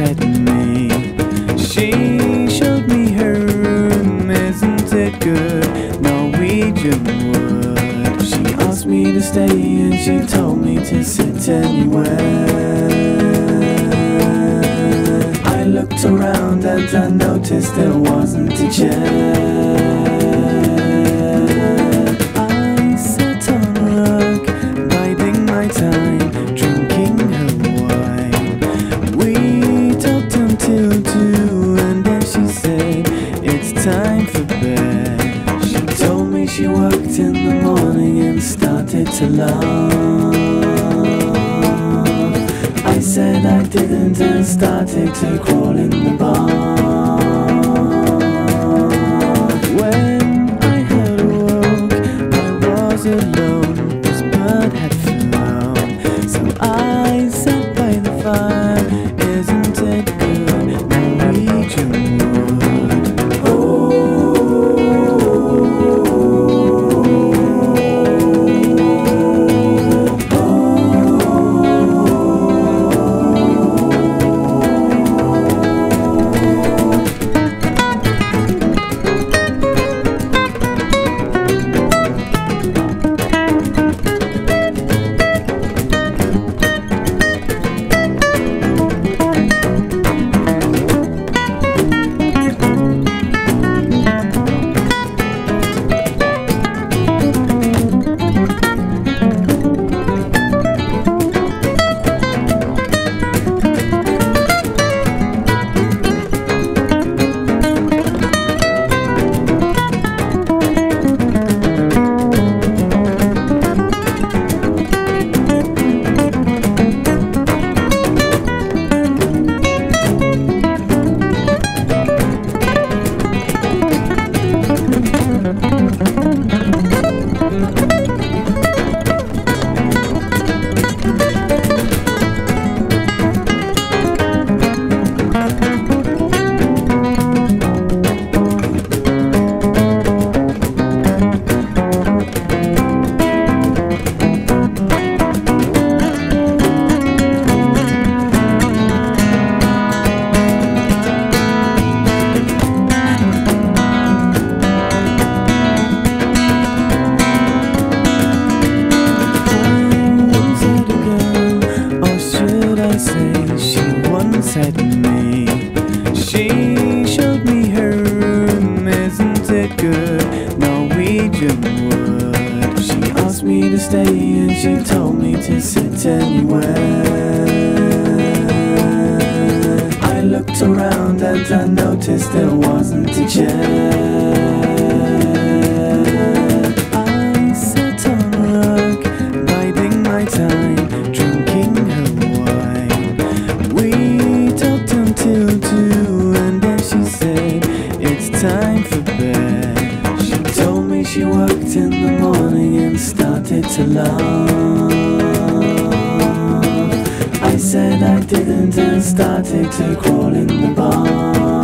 excited me. She showed me her room, isn't it good? Norwegian wood. She asked me to stay and she told me to sit anywhere. I looked around and I noticed there wasn't a chair. She worked in the morning and started to laugh. I said I didn't and started to crawl in the bar. She told me to sit anywhere. I looked around and I noticed there wasn't a chair. I sat on a rug, biding my time, drinking her wine. We talked until two, and then she said, It's time for bed. She told me she worked in the morning and started to laugh. Said I didn't and started to crawl in the bar.